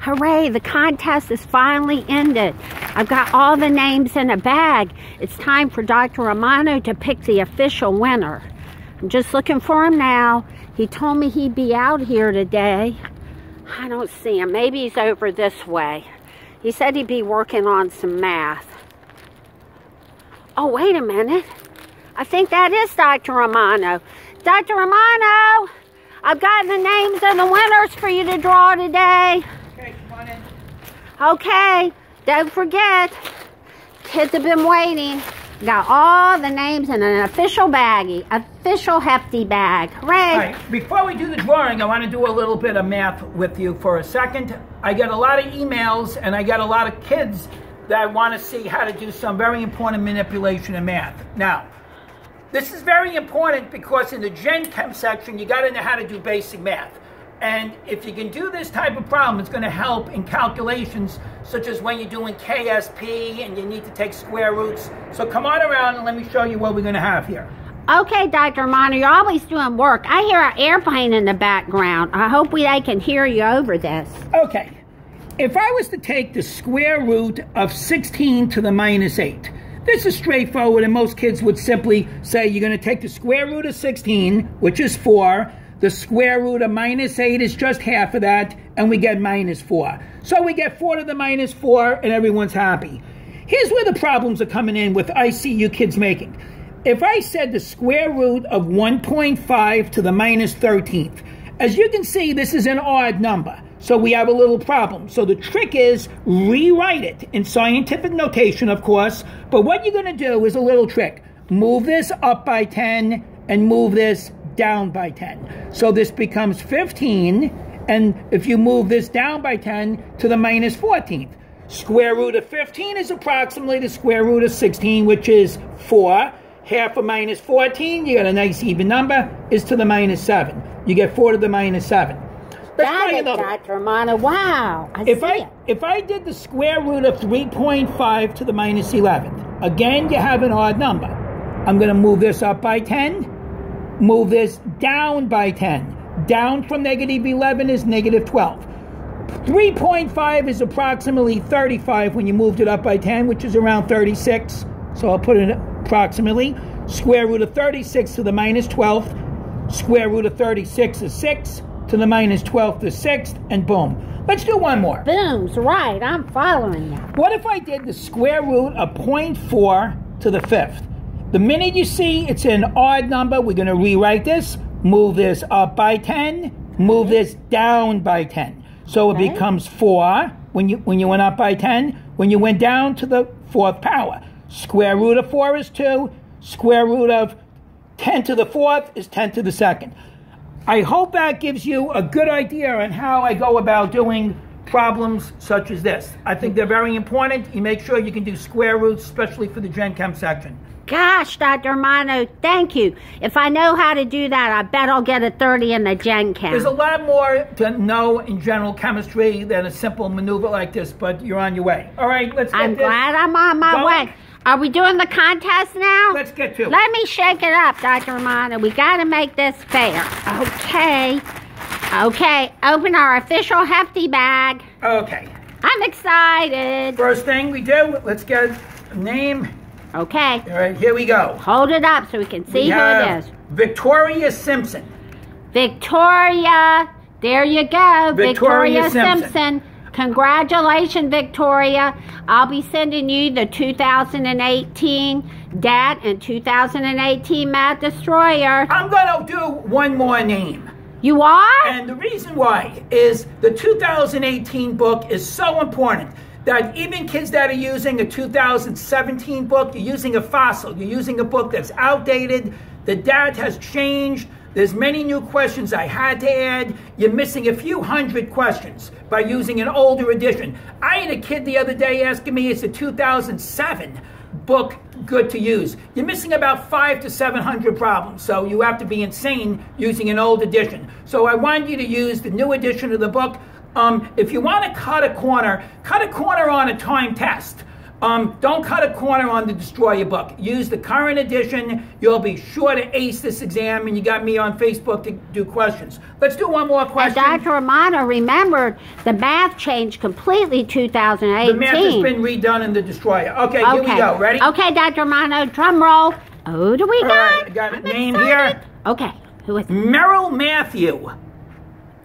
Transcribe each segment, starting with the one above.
Hooray, the contest is finally ended. I've got all the names in a bag. It's time for Dr. Romano to pick the official winner. I'm just looking for him now. He told me he'd be out here today. I don't see him. Maybe he's over this way. He said he'd be working on some math. Oh, wait a minute. I think that is Dr. Romano. Dr. Romano, I've got the names of the winners for you to draw today. Okay, come on in. Okay, don't forget, kids have been waiting. Got all the names in an official baggie, official hefty bag. Hooray! All right, before we do the drawing, I want to do a little bit of math with you for a second. I get a lot of emails and I get a lot of kids that want to see how to do some very important manipulation in math. Now, this is very important because in the Gen Chem section, you got to know how to do basic math. And if you can do this type of problem, it's going to help in calculations such as when you're doing KSP and you need to take square roots. So come on around and let me show you what we're going to have here. Okay, Dr. Romano, you're always doing work. I hear an airplane in the background. I hope we they can hear you over this. Okay, if I was to take the square root of 16 to the minus 8, this is straightforward and most kids would simply say you're going to take the square root of 16, which is 4, the square root of minus 8 is just half of that, and we get minus 4. So we get 4 to the minus 4, and everyone's happy. Here's where the problems are coming in with I see you kids making. If I said the square root of 1.5 to the minus 13th, as you can see, this is an odd number. So we have a little problem. So the trick is rewrite it in scientific notation, of course. But what you're going to do is a little trick. Move this up by 10 and move this down by 10. So this becomes 15, and if you move this down by 10 to the minus 14th, square root of 15 is approximately the square root of 16, which is 4. Half of minus 14, you got a nice even number, is to the minus 7. You get 4 to the minus 7. Let's got it, Dr. Romano. Wow. I if I it. if I did the square root of 3.5 to the minus 11th, again you have an odd number. I'm going to move this up by 10 move this down by 10. Down from negative 11 is negative 12. 3.5 is approximately 35 when you moved it up by 10, which is around 36. So I'll put it approximately. Square root of 36 to the minus 12th. Square root of 36 is 6 to the minus 12th is 6th, and boom. Let's do one more. Boom's right. I'm following you. What if I did the square root of 0.4 to the 5th? The minute you see it's an odd number, we're going to rewrite this, move this up by 10, move this down by 10. So it okay. becomes 4 when you, when you went up by 10. When you went down to the fourth power, square root of 4 is 2, square root of 10 to the fourth is 10 to the second. I hope that gives you a good idea on how I go about doing problems such as this. I think they're very important. You make sure you can do square roots, especially for the Gen Chem section. Gosh, Dr. Romano, thank you. If I know how to do that, I bet I'll get a 30 in the Gen Chem. There's a lot more to know in general chemistry than a simple maneuver like this, but you're on your way. All right, let's get this. I'm this. glad I'm on my Going. way. Are we doing the contest now? Let's get to it. Let me shake it up, Dr. Romano. We got to make this fair. Okay. Okay, open our official hefty bag. Okay. I'm excited. First thing we do, let's get a name Okay. All right, here we go. Hold it up so we can see we who it is. Victoria Simpson. Victoria. There you go. Victoria, Victoria Simpson. Simpson. Congratulations, Victoria. I'll be sending you the 2018 DAT and 2018 Math Destroyer. I'm going to do one more name. You are? And the reason why is the 2018 book is so important that even kids that are using a 2017 book, you're using a fossil, you're using a book that's outdated, the DAT has changed, there's many new questions I had to add. You're missing a few hundred questions by using an older edition. I had a kid the other day asking me, it's a 2007 book good to use? You're missing about five to 700 problems, so you have to be insane using an old edition. So I want you to use the new edition of the book um, if you want to cut a corner, cut a corner on a time test. Um, don't cut a corner on the Destroyer book. Use the current edition. You'll be sure to ace this exam, and you got me on Facebook to do questions. Let's do one more question. And. Dr. Romano, remembered the math changed completely 2018. The math has been redone in the Destroyer. Okay, here we go. Ready? Okay, Dr. Romano, drum roll. Who do we All got? right, I got a I'm name excited. here. Okay, who is it? Merrill Matthew.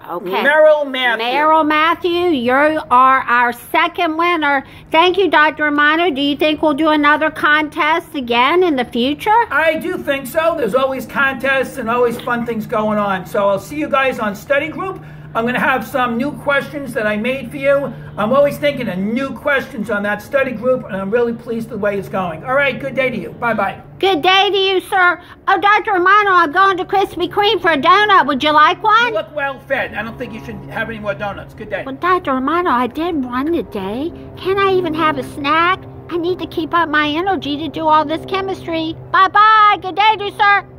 Okay. Merrill Matthew. Merrill Matthew, you are our second winner. Thank you, Dr. Romano. Do you think we'll do another contest again in the future? I do think so. There's always contests and always fun things going on. So I'll see you guys on study group. I'm going to have some new questions that I made for you. I'm always thinking of new questions on that study group, and I'm really pleased with the way it's going. All right, good day to you. Bye bye. Good day to you, sir. Oh, Dr. Romano, I'm going to Krispy Kreme for a donut. Would you like one? You one? look well fed. I don't think you should have any more donuts. Good day. Well, Dr. Romano, I did run today. Can I even have a snack? I need to keep up my energy to do all this chemistry. Bye bye. Good day to you, sir.